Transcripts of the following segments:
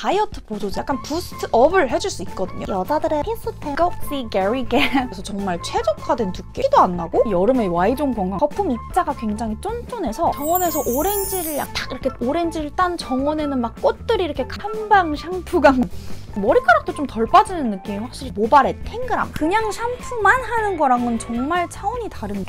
다이어트 보조제 약간 boost up을 해줄 수 있거든요. 여자들의 필수템 꼭지 가리개. 그래서 정말 최적화된 두께. 티도 안 나고 여름에 Y존 건강. 거품 입자가 굉장히 쫀쫀해서 정원에서 오렌지를 딱 이렇게 오렌지를 딴 정원에는 막 꽃들이 이렇게 한방 샴푸감. 머리카락도 좀 덜 빠지는 느낌이 확실히 모발의 탱글함 그냥 샴푸만 하는 거랑은 정말 차원이 다른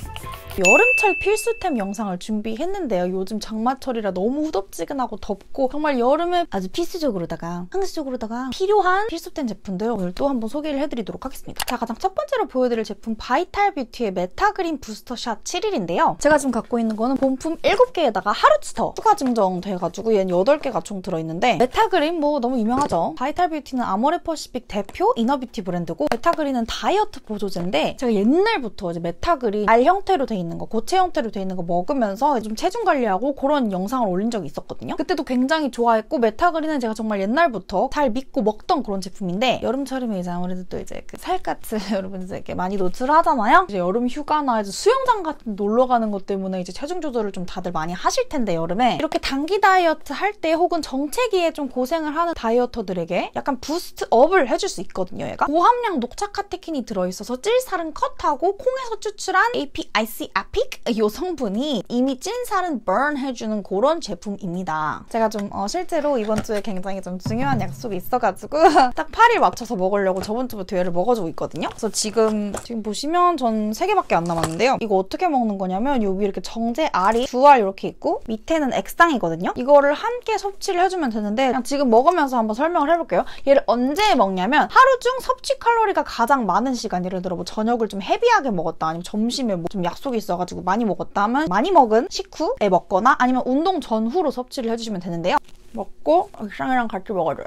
여름철 필수템 영상을 준비했는데요. 요즘 장마철이라 너무 후덥지근하고 덥고 정말 여름에 아주 필수적으로다가 상시적으로다가 필요한 필수템 제품들 오늘 또 한번 소개를 해드리도록 하겠습니다. 자 가장 첫 번째로 보여드릴 제품 바이탈 뷰티의 메타그린 부스터샷 7일인데요. 제가 지금 갖고 있는 거는 본품 7개에다가 하루치 더 추가 증정 돼가지고 얘는 8개가 총 들어있는데 메타그린 뭐 너무 유명하죠. 바이탈 뷰티는 아모레퍼시픽 대표 inner beauty 브랜드고 메타그린은 다이어트 보조제인데 제가 옛날부터 이제 메타그린 알 형태로 돼 있는 거, 고체 형태로 돼 있는 거 먹으면서 좀 체중 관리하고 그런 영상을 올린 적이 있었거든요. 그때도 굉장히 좋아했고 메타그린은 제가 정말 옛날부터 잘 믿고 먹던 그런 제품인데 여름철이면 이제 아무래도 또 이제 그 살갗을 여러분 이제 이렇게 많이 노출하잖아요. 이제 여름 휴가나 이제 수영장 같은 놀러 가는 것 때문에 이제 체중 조절을 좀 다들 많이 하실 텐데 여름에 이렇게 단기 다이어트 할 때 혹은 정체기에 좀 고생을 하는 다이어터들에게 약간 boost up을 해줄 수 있거든요. 얘가 고함량 녹차 카테킨이 들어있어서 찔살은 컷하고 콩에서 추출한 APIC 아픽 이 성분이 이미 찐 살은 burn 해주는 그런 제품입니다. 제가 좀 어, 실제로 이번 주에 굉장히 좀 중요한 약속이 있어가지고 딱 8일 맞춰서 먹으려고 저번 주부터 얘를 먹어주고 있거든요. 그래서 지금 지금 보시면 전 3개밖에 안 남았는데요. 이거 어떻게 먹는 거냐면 여기 이렇게 정제 알이 두 알 이렇게 있고 밑에는 액상이거든요. 이거를 함께 섭취를 해주면 되는데 그냥 지금 먹으면서 한번 설명을 해볼게요. 얘를 언제 먹냐면 하루 중 섭취 칼로리가 가장 많은 시간 예를 들어 뭐 저녁을 좀 헤비하게 먹었다 아니면 점심에 뭐 좀 약속이 있어가지고 많이 먹었다 하면 많이 먹은 식후에 먹거나 아니면 운동 전후로 섭취를 해주시면 되는데요. 먹고 액상이랑 같이 먹어줘요.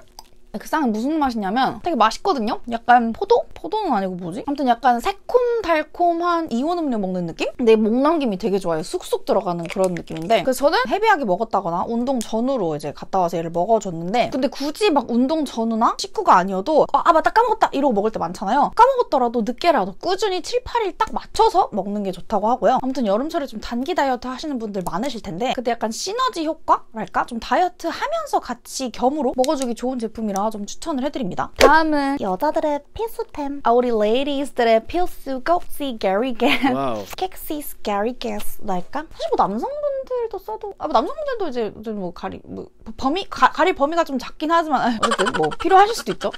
액상은 무슨 맛이냐면 되게 맛있거든요? 약간 포도? 포도는 아니고 뭐지? 아무튼 약간 새콤달콤한 이온 음료 먹는 느낌? 근데 목 넘김이 되게 좋아요. 쑥쑥 들어가는 그런 느낌인데 그래서 저는 heavy하게 먹었다거나 운동 전후로 이제 갔다 와서 얘를 먹어줬는데 근데 굳이 막 운동 전후나 식후가 아니어도 아, 아 맞다 까먹었다 이러고 먹을 때 많잖아요. 까먹었더라도 늦게라도 꾸준히 7, 8일 딱 맞춰서 먹는 게 좋다고 하고요. 아무튼 여름철에 좀 단기 다이어트 하시는 분들 많으실 텐데 근데 약간 시너지 효과랄까? 좀 다이어트 하면서 같이 겸으로 먹어주기 좋은 제품이라 좀 추천을 해드립니다. 다음은 여자들의 필수템 아 우리 ladies들의 필수 꼭지 가리개 와우. 꼭지스 가리개스랄까? 사실 뭐 남성분들도 써도 아, 뭐 남성분들도 이제 좀뭐 가리 뭐 범위 가, 가릴 범위가 좀 작긴 하지만 어쨌든 뭐 필요하실 수도 있죠.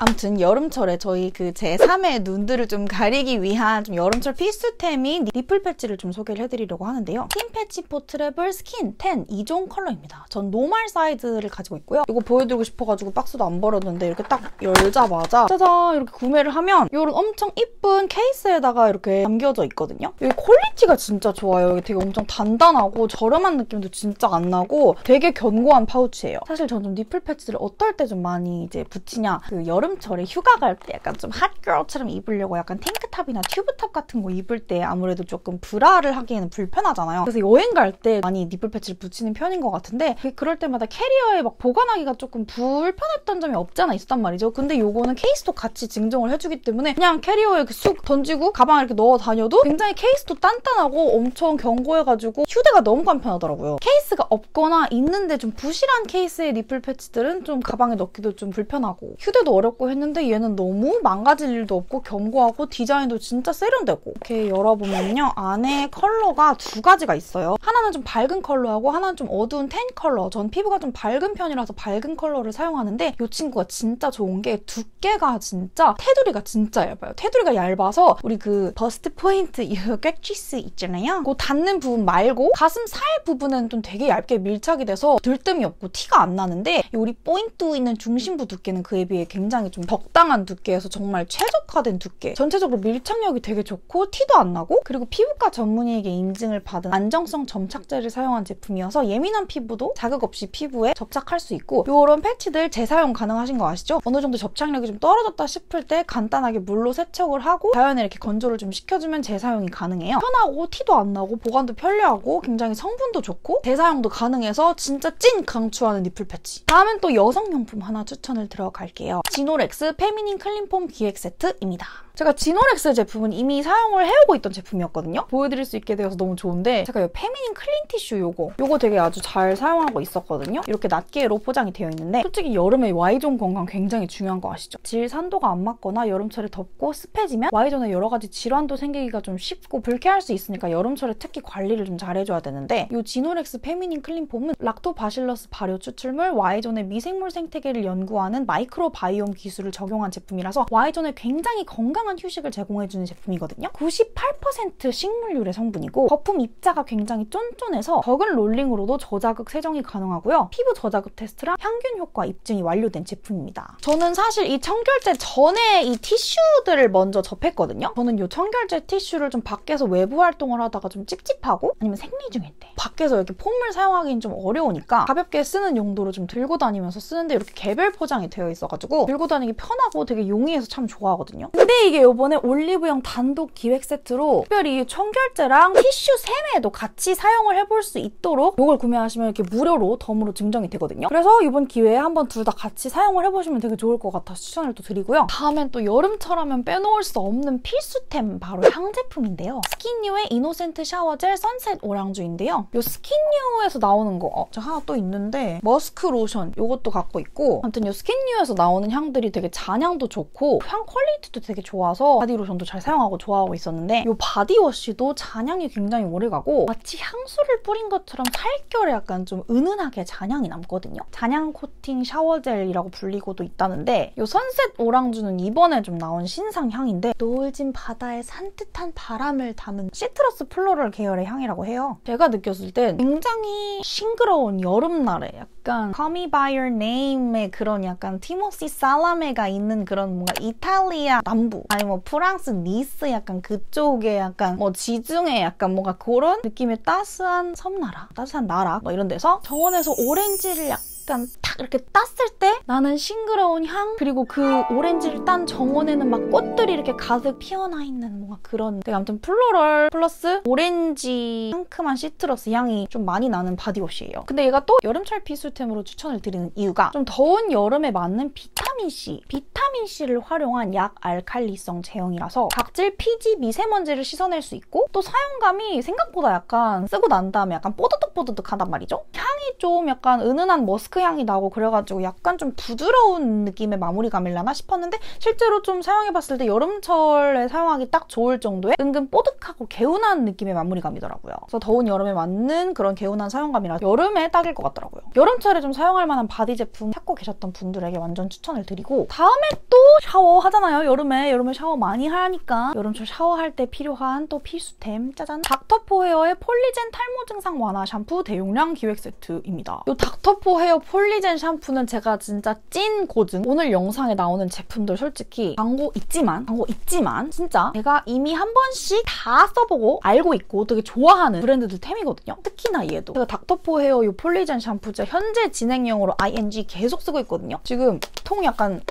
아무튼 여름철에 저희 그 제3의 눈들을 좀 가리기 위한 좀 여름철 필수템인 니플 패치를 좀 소개를 해드리려고 하는데요. 스킨 패치 포트레블 스킨 10 2종 컬러입니다. 전 normal 사이즈를 가지고 있고요. 이거 보여드리고 싶어가지고 박스도 안 버렸는데 이렇게 딱 열자마자 짜잔 이렇게 구매를 하면 이런 엄청 이쁜 케이스에다가 이렇게 담겨져 있거든요. 여기 퀄리티가 진짜 좋아요. 여기 되게 엄청 단단하고 저렴한 느낌도 진짜 안 나고 되게 견고한 파우치예요. 사실 저는 좀 니플 패치를 어떨 때 좀 많이 이제 붙이냐 그 여름 여름철에 휴가 갈 때 약간 좀 핫girl처럼 입으려고 약간 탱크탑이나 튜브탑 같은 거 입을 때 아무래도 조금 브라를 하기에는 불편하잖아요. 그래서 여행 갈 때 많이 니플 패치를 붙이는 편인 것 같은데 그럴 때마다 캐리어에 막 보관하기가 조금 불편했던 점이 없잖아 있었단 말이죠. 근데 요거는 케이스도 같이 증정을 해주기 때문에 그냥 캐리어에 쑥 던지고 가방에 이렇게 넣어 다녀도 굉장히 케이스도 단단하고 엄청 견고해가지고 휴대가 너무 간편하더라고요. 케이스가 없거나 있는데 좀 부실한 케이스의 니플 패치들은 좀 가방에 넣기도 좀 불편하고 휴대도 어렵고 했는데 얘는 너무 망가질 일도 없고 견고하고 디자인도 진짜 세련되고. 이렇게 열어보면요. 안에 컬러가 두 가지가 있어요. 하나는 좀 밝은 컬러하고 하나는 좀 어두운 tan 컬러. 전 피부가 좀 밝은 편이라서 밝은 컬러를 사용하는데 이 친구가 진짜 좋은 게 두께가 진짜 테두리가 진짜 얇아요. 테두리가 얇아서 우리 그 버스트 포인트 이 꼭지스 있잖아요. 그 닿는 부분 말고 가슴 살 부분은 좀 되게 얇게 밀착이 돼서 들뜸이 없고 티가 안 나는데 우리 포인트 있는 중심부 두께는 그에 비해 굉장히 좀 적당한 두께에서 정말 최적화된 두께. 전체적으로 밀착력이 되게 좋고 티도 안 나고 그리고 피부과 전문의에게 인증을 받은 안정성 점착제를 사용한 제품이어서 예민한 피부도 자극 없이 피부에 접착할 수 있고 이런 패치들 재사용 가능하신 거 아시죠? 어느 정도 접착력이 좀 떨어졌다 싶을 때 간단하게 물로 세척을 하고 자연에 이렇게 건조를 좀 시켜주면 재사용이 가능해요. 편하고 티도 안 나고 보관도 편리하고 굉장히 성분도 좋고 재사용도 가능해서 진짜 찐 강추하는 니플 패치. 다음은 또 여성용품 하나 추천을 들어갈게요 지노렉스 페미닌 클린폼 기획 세트입니다. 제가 지노렉스 제품은 이미 사용을 해오고 있던 제품이었거든요. 보여드릴 수 있게 되어서 너무 좋은데 제가 이 페미닌 클린 티슈 요거 요거 되게 아주 잘 사용하고 있었거든요. 이렇게 낱개로 포장이 되어 있는데 솔직히 여름에 Y존 건강 굉장히 중요한 거 아시죠? 질 산도가 안 맞거나 여름철에 덥고 습해지면 Y존에 여러 가지 질환도 생기기가 좀 쉽고 불쾌할 수 있으니까 여름철에 특히 관리를 좀 잘해줘야 되는데 이 지노렉스 페미닌 클린폼은 락토바실러스 발효 추출물 Y존의 미생물 생태계를 연구하는 마이크로바이옴 기술을 적용한 제품이라서 Y존에 굉장히 건강한 휴식을 제공해주는 제품이거든요. 98% 식물유래 성분이고 거품 입자가 굉장히 쫀쫀해서 적은 롤링으로도 저자극 세정이 가능하고요. 피부 저자극 테스트랑 향균 효과 입증이 완료된 제품입니다. 저는 사실 이 청결제 전에 이 티슈들을 먼저 접했거든요. 저는 이 청결제 티슈를 좀 밖에서 외부 활동을 하다가 좀 찝찝하고 아니면 생리 중일 때 밖에서 이렇게 폼을 사용하기는 좀 어려우니까 가볍게 쓰는 용도로 좀 들고 다니면서 쓰는데 이렇게 개별 포장이 되어 있어가지고 들고 다니기 편하고 되게 용이해서 참 좋아하거든요. 근데 이게 이번에 올리브영 단독 기획 세트로 특별히 청결제랑 티슈 세매도 같이 사용을 해볼 수 있도록 이걸 구매하시면 이렇게 무료로 덤으로 증정이 되거든요. 그래서 이번 기회에 한번 둘 다 같이 사용을 해보시면 되게 좋을 것 같아서 추천을 또 드리고요. 다음엔 또 여름철 하면 빼놓을 수 없는 필수템 바로 향 제품인데요. 스킨뉴의 이노센트 샤워젤 선셋 오랑주인데요. 이 스킨뉴에서 나오는 거 어, 저 하나 또 있는데 머스크 로션 이것도 갖고 있고 아무튼 이 스킨뉴에서 나오는 향 들이 되게 잔향도 좋고 향 퀄리티도 되게 좋아 좋아서 바디로션도 잘 사용하고 좋아하고 있었는데 이 바디워시도 잔향이 굉장히 오래가고 마치 향수를 뿌린 것처럼 살결에 약간 좀 은은하게 잔향이 남거든요. 잔향 코팅 샤워젤이라고 불리고도 있다는데 이 선셋 오랑주는 이번에 좀 나온 신상 향인데 노을진 바다에 산뜻한 바람을 담은 시트러스 플로럴 계열의 향이라고 해요. 제가 느꼈을 땐 굉장히 싱그러운 여름날에 약간 Call Me By Your Name의 그런 약간 티모시 샬라메가 있는 그런 뭔가 이탈리아 남부 아니 뭐 프랑스 니스 약간 그쪽에 약간 뭐 지중해 약간 뭔가 그런 느낌의 따스한 섬나라 따스한 나라 뭐 이런 데서 정원에서 오렌지를 약간 약간 탁 이렇게 땄을 때 나는 싱그러운 향 그리고 그 오렌지를 딴 정원에는 막 꽃들이 이렇게 가득 피어나 있는 뭔가 그런 되게 아무튼 플로럴 플러스 오렌지 상큼한 시트러스 향이 좀 많이 나는 바디워시예요. 근데 얘가 또 여름철 필수템으로 추천을 드리는 이유가 좀 더운 여름에 맞는 비타민C 비타민C를 활용한 약 알칼리성 제형이라서 각질, 피지, 미세먼지를 씻어낼 수 있고 또 사용감이 생각보다 약간 쓰고 난 다음에 약간 뽀드득뽀드득하단 말이죠. 향이 좀 약간 은은한 머스크 향이 나고 그래가지고 약간 좀 부드러운 느낌의 마무리감일라나 싶었는데 실제로 좀 사용해봤을 때 여름철에 사용하기 딱 좋을 정도의 은근 뽀득하고 개운한 느낌의 마무리감이더라고요. 그래서 더운 여름에 맞는 그런 개운한 사용감이라 여름에 딱일 것 같더라고요. 여름철에 좀 사용할 만한 바디 제품 찾고 계셨던 분들에게 완전 추천을 드리고 다음에 또 샤워 하잖아요. 여름에 여름에 샤워 많이 하니까 여름철 샤워할 때 필요한 또 필수템 짜잔 닥터포 헤어의 폴리젠 탈모 증상 완화 샴푸 대용량 기획 세트입니다. 이 닥터포 헤어 폴리젠 샴푸는 제가 진짜 찐 고증. 오늘 영상에 나오는 제품들 솔직히 광고 있지만 광고 있지만 진짜 제가 이미 한 번씩 다 써보고 알고 있고 되게 좋아하는 브랜드들 템이거든요. 특히나 얘도. 제가 닥터포 헤어 이 폴리젠 샴푸 제 현재 진행형으로 ING 계속 쓰고 있거든요. 지금 통 약간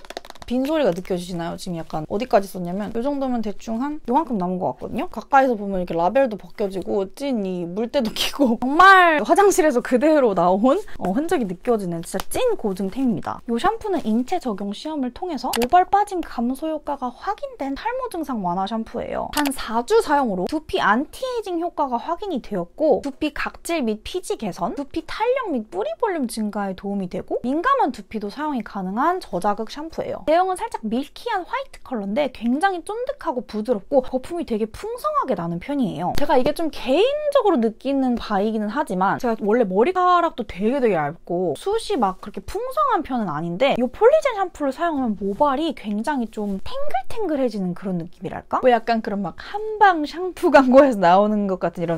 빈 소리가 느껴지시나요? 지금 약간 어디까지 썼냐면 이 정도면 대충 한 요만큼 남은 것 같거든요? 가까이서 보면 이렇게 라벨도 벗겨지고 찐 이 물때도 끼고 정말 화장실에서 그대로 나온 어, 흔적이 느껴지는 진짜 찐 고증템입니다. 이 샴푸는 인체 적용 시험을 통해서 모발 빠짐 감소 효과가 확인된 탈모 증상 완화 샴푸예요. 한 4주 사용으로 두피 안티에이징 효과가 확인이 되었고 두피 각질 및 피지 개선, 두피 탄력 및 뿌리 볼륨 증가에 도움이 되고 민감한 두피도 사용이 가능한 저자극 샴푸예요. 제형은 살짝 milky한 화이트 컬러인데 굉장히 쫀득하고 부드럽고 거품이 되게 풍성하게 나는 편이에요. 제가 이게 좀 개인적으로 느끼는 바이기는 하지만 제가 원래 머리카락도 되게 되게 얇고 숱이 막 그렇게 풍성한 편은 아닌데 이 폴리젠 샴푸를 사용하면 모발이 굉장히 좀 탱글탱글해지는 그런 느낌이랄까? 왜 약간 그런 막 한방 샴푸 광고에서 나오는 것 같은 이런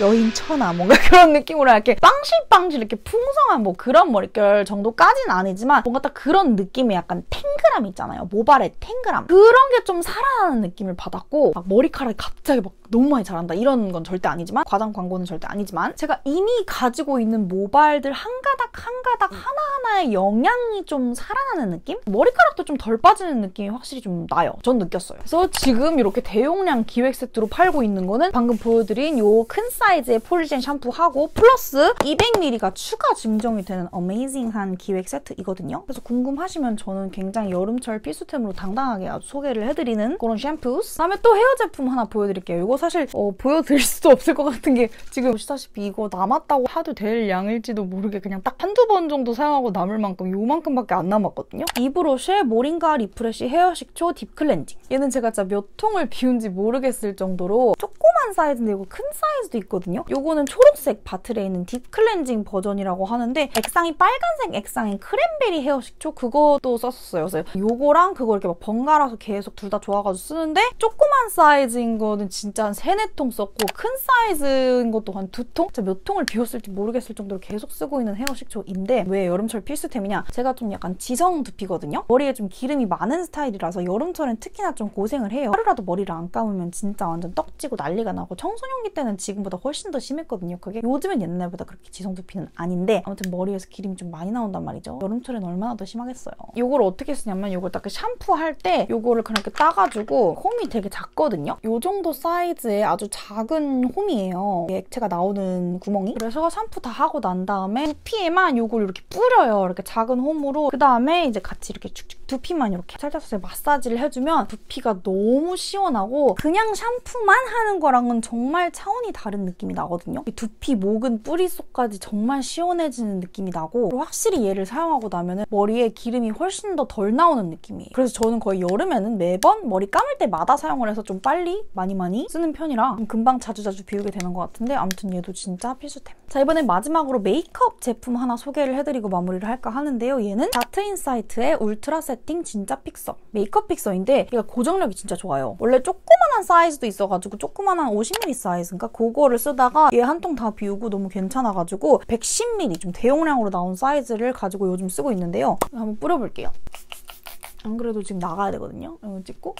여인 천하 뭔가 그런 느낌으로 이렇게 빵실빵실 이렇게 풍성한 뭐 그런 머릿결 정도까지는 아니지만 뭔가 딱 그런 느낌의 약간 탱글함 있잖아요. 모발의 탱글함. 그런 게 좀 살아나는 느낌을 받았고 막 머리카락이 갑자기 막 너무 많이 자란다 이런 건 절대 아니지만 과장 광고는 절대 아니지만 제가 이미 가지고 있는 모발들 한 가닥 한 가닥 하나하나의 영양이 좀 살아나는 느낌? 머리카락도 좀 덜 빠지는 느낌이 확실히 좀 나요. 전 느꼈어요. 그래서 지금 이렇게 대용량 기획 세트로 팔고 있는 거는 방금 보여드린 요 큰 사이즈의 폴리젠 샴푸하고 플러스 200ml가 추가 증정이 되는 amazing한 기획 세트이거든요. 그래서 궁금하시면 저는 굉장히 여름철 필수템으로 당당하게 아주 소개를 해드리는 그런 샴푸. 다음에 또 헤어 제품 하나 보여드릴게요. 이거 사실 어, 보여드릴 수도 없을 것 같은 게 지금 보시다시피 이거 남았다고 해도 될 양일지도 모르게 그냥 딱 한두 번 정도 사용하고 남을 만큼 요만큼밖에 안 남았거든요. 이브로쉐 모링가 refresh 헤어 식초 deep cleansing. 얘는 제가 진짜 몇 통을 비운지 모르겠을 정도로 조그만 사이즈인데 이거 큰 사이즈도 있거든요. 요거는 초록색 bottle에 있는 deep cleansing 버전이라고 하는데 액상이 빨간색 액상인 크랜베리 헤어 식초 그것도 썼었어요. 그래서 요거랑 그거 이렇게 막 번갈아서 계속 둘 다 좋아가지고 쓰는데 조그만 사이즈인 거는 진짜 한 세네 통 썼고 큰 사이즈인 것도 한 두 통? 제가 몇 통을 비웠을지 모르겠을 정도로 계속 쓰고 있는 헤어 식초인데 왜 여름철 필수템이냐? 제가 좀 약간 지성 두피거든요. 머리에 좀 기름이 많은 스타일이라서 여름철엔 특히나 좀 고생을 해요. 하루라도 머리를 안 감으면 진짜 완전 떡지고 난리가 나고 청소년기 때는 지금보다 훨씬 더 심했거든요. 그게 요즘엔 옛날보다 그렇게 지성 두피는 아닌데 아무튼 머리에서 기름이 좀 많이 나온단 말이죠. 여름철엔 얼마나 더 심하겠어요. 이걸 어떻게 쓰냐면 이걸 딱 샴푸할 때 이거를 그렇게 따가지고 홈이 되게 작거든요. 이 정도 사이즈 의 아주 작은 홈이에요. 액체가 나오는 구멍이. 그래서 샴푸 다 하고 난 다음에 두피에만 이걸 이렇게 뿌려요. 이렇게 작은 홈으로. 그 다음에 이제 같이 이렇게 축축 두피만 이렇게 살짝살짝 마사지를 해주면 두피가 너무 시원하고 그냥 샴푸만 하는 거랑은 정말 차원이 다른 느낌이 나거든요. 두피, 모근 뿌리 속까지 정말 시원해지는 느낌이 나고 확실히 얘를 사용하고 나면 머리에 기름이 훨씬 더 덜 나오는 느낌이에요. 그래서 저는 거의 여름에는 매번 머리 감을 때마다 사용을 해서 좀 빨리 많이 많이 쓰는 편이라 금방 자주자주 비우게 되는 것 같은데 아무튼 얘도 진짜 필수템. 자 이번엔 마지막으로 메이크업 제품 하나 소개를 해드리고 마무리를 할까 하는데요. 얘는 다트인사이트의 ultra setting 진짜 fixer 메이크업 fixer인데 얘가 고정력이 진짜 좋아요. 원래 조그만한 사이즈도 있어가지고 조그만한 50ml 사이즈인가 그거를 쓰다가 얘 한 통 다 비우고 너무 괜찮아가지고 110ml 좀 대용량으로 나온 사이즈를 가지고 요즘 쓰고 있는데요. 한번 뿌려볼게요. 안 그래도 지금 나가야 되거든요. 이거 찍고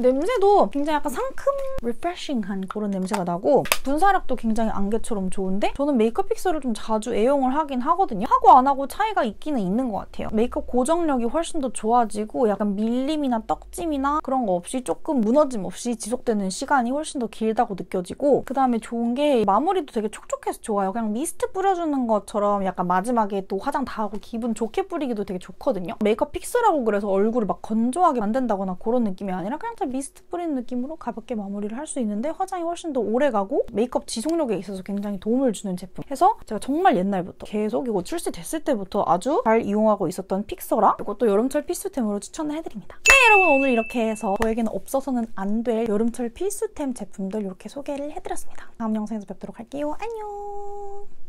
냄새도 굉장히 약간 상큼, refreshing한 그런 냄새가 나고 분사력도 굉장히 안개처럼 좋은데 저는 메이크업 fixer를 좀 자주 애용을 하긴 하거든요. 하고 안 하고 차이가 있기는 있는 것 같아요. 메이크업 고정력이 훨씬 더 좋아지고 약간 밀림이나 떡짐이나 그런 거 없이 조금 무너짐 없이 지속되는 시간이 훨씬 더 길다고 느껴지고 그다음에 좋은 게 마무리도 되게 촉촉해서 좋아요. 그냥 미스트 뿌려주는 것처럼 약간 마지막에 또 화장 다 하고 기분 좋게 뿌리기도 되게 좋거든요. 메이크업 fixer라고 그래서 얼굴을 막 건조하게 만든다거나 그런 느낌이 아니라 그냥 미스트 뿌리는 느낌으로 가볍게 마무리를 할 수 있는데 화장이 훨씬 더 오래 가고 메이크업 지속력에 있어서 굉장히 도움을 주는 제품 해서 제가 정말 옛날부터 계속 이거 출시됐을 때부터 아주 잘 이용하고 있었던 픽서라 이것도 여름철 필수템으로 추천을 해드립니다. 네 여러분 오늘 이렇게 해서 저에게는 없어서는 안 될 여름철 필수템 제품들 이렇게 소개를 해드렸습니다. 다음 영상에서 뵙도록 할게요. 안녕